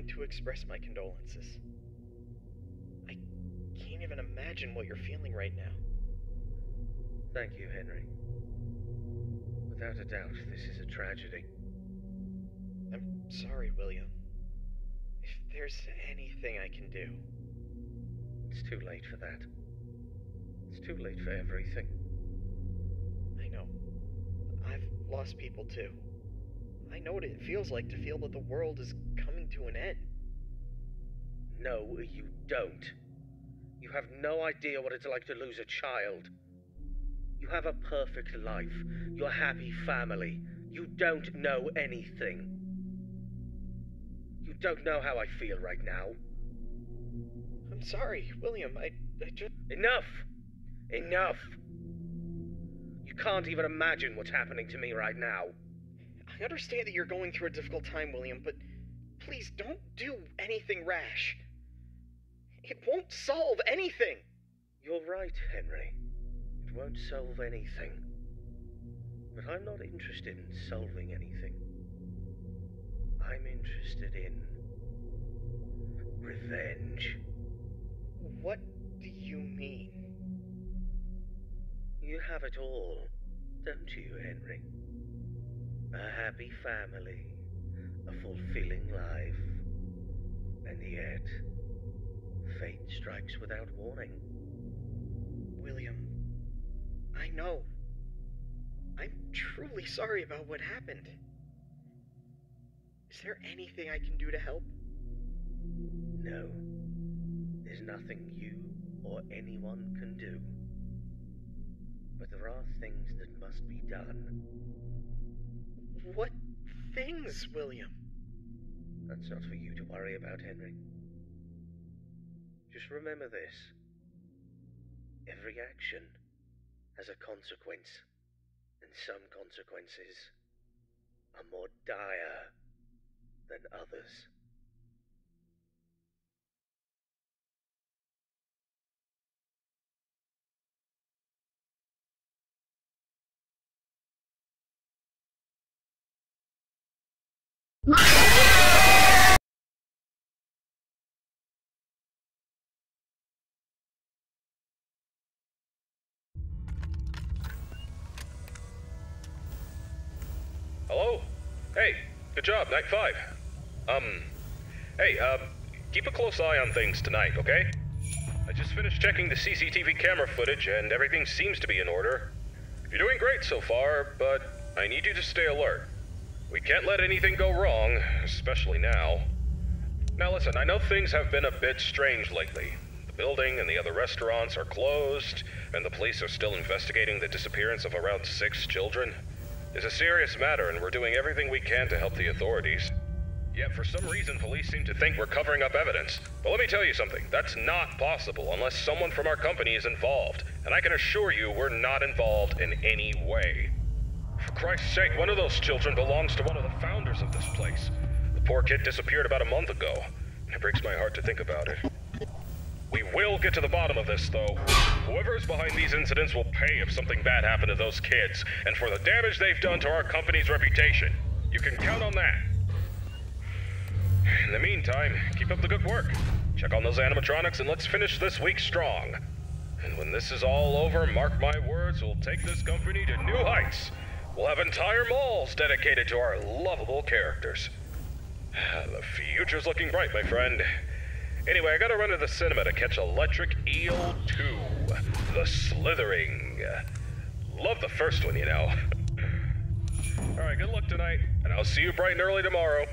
calling to express my condolences. I can't even imagine what you're feeling right now. Thank you, Henry. Without a doubt, this is a tragedy. I'm sorry, William. If there's anything I can do. It's too late for that. It's too late for everything. I know. I've lost people too. I know what it feels like to feel that the world is coming to an end. No, you don't. You have no idea what it's like to lose a child. You have a perfect life. Your happy family. You don't know anything. You don't know how I feel right now. I'm sorry, William. I, I just. Enough! Enough! You can't even imagine what's happening to me right now. I understand that you're going through a difficult time, William, but please don't do anything rash. It won't solve anything. You're right, Henry. It won't solve anything. But I'm not interested in solving anything. I'm interested in revenge. What do you mean? You have it all, don't you, Henry? A happy family, a fulfilling life, and yet, fate strikes without warning. William, I know. I'm truly sorry about what happened. Is there anything I can do to help? No, there's nothing you or anyone can do. But there are things that must be done. What things, William? That's not for you to worry about, Henry. Just remember this every action has a consequence, and some consequences are more dire than others. Hey, good job, night five. Um, hey, uh, keep a close eye on things tonight, okay? I just finished checking the CCTV camera footage and everything seems to be in order. You're doing great so far, but I need you to stay alert. We can't let anything go wrong, especially now. Now listen, I know things have been a bit strange lately. The building and the other restaurants are closed, and the police are still investigating the disappearance of around six children. It's a serious matter, and we're doing everything we can to help the authorities. Yet, for some reason, police seem to think we're covering up evidence. But let me tell you something that's not possible unless someone from our company is involved. And I can assure you, we're not involved in any way. For Christ's sake, one of those children belongs to one of the founders of this place. The poor kid disappeared about a month ago, it breaks my heart to think about it. We will get to the bottom of this, though. Whoever is behind these incidents will pay if something bad happened to those kids, and for the damage they've done to our company's reputation. You can count on that. In the meantime, keep up the good work. Check on those animatronics and let's finish this week strong. And when this is all over, mark my words, we'll take this company to new heights. We'll have entire malls dedicated to our lovable characters. Ah, the future's looking bright, my friend. Anyway, I gotta run to the cinema to catch Electric Eel 2, The Slithering. Uh, love the first one, you know. Alright, good luck tonight, and I'll see you bright and early tomorrow.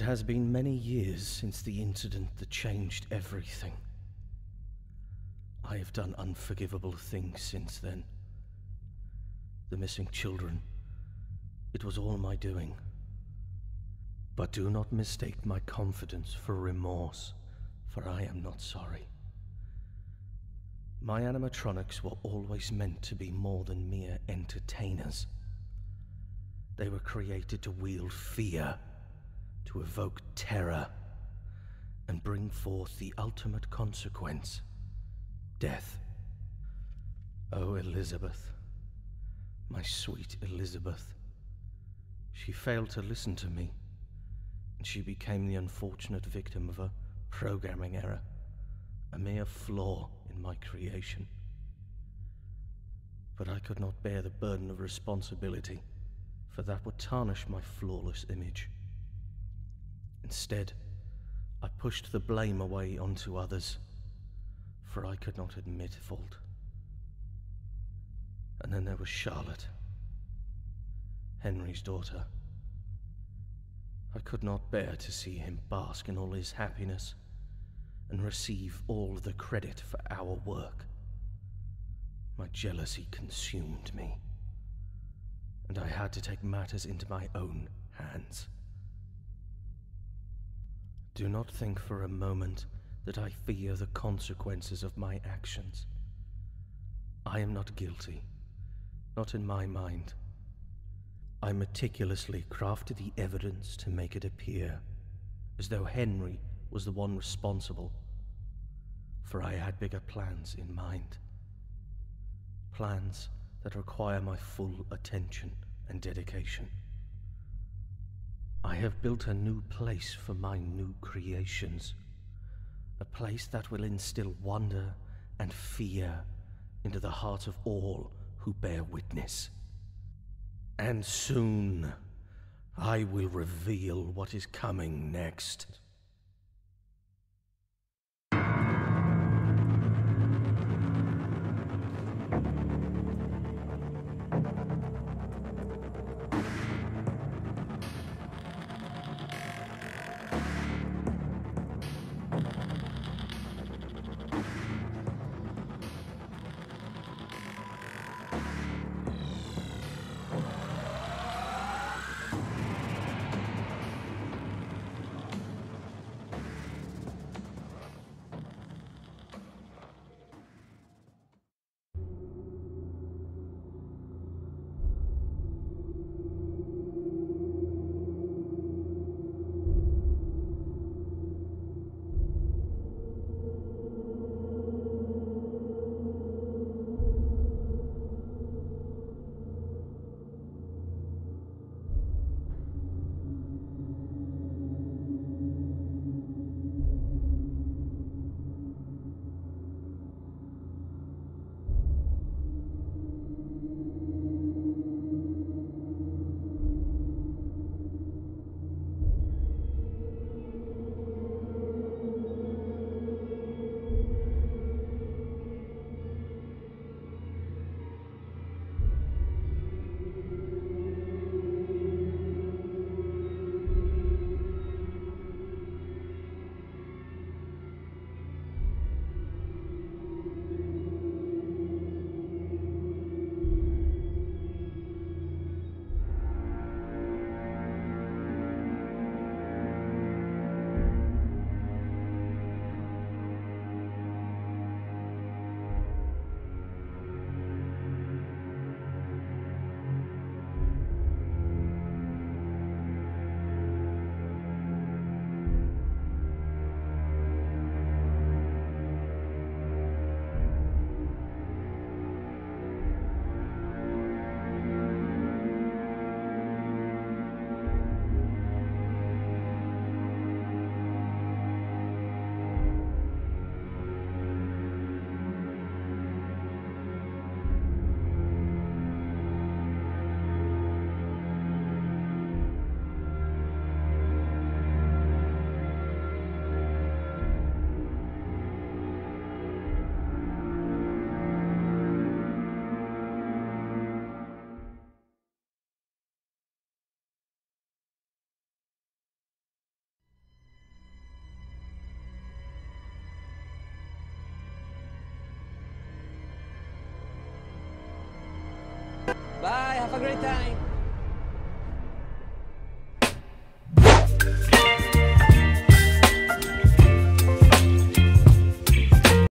Has been many years since the incident that changed everything. I have done unforgivable things since then. The missing children, it was all my doing. But do not mistake my confidence for remorse, for I am not sorry. My animatronics were always meant to be more than mere entertainers. They were created to wield fear, to evoke terror, and bring forth the ultimate consequence death. Oh, Elizabeth, my sweet Elizabeth. She failed to listen to me, and she became the unfortunate victim of a programming error, a mere flaw in my creation. But I could not bear the burden of responsibility, for that would tarnish my flawless image. Instead, I pushed the blame away onto others, for I could not admit fault. And then there was Charlotte, Henry's daughter. I could not bear to see him bask in all his happiness and receive all the credit for our work. My jealousy consumed me, and I had to take matters into my own hands. Do not think for a moment that I fear the consequences of my actions. I am not guilty, not in my mind. I meticulously crafted the evidence to make it appear as though Henry was the one responsible, for I had bigger plans in mind. Plans that require my full attention and dedication. I have built a new place for my new creations. A place that will instill wonder and fear into the heart of all who bear witness. And soon, I will reveal what is coming next. Have a great time.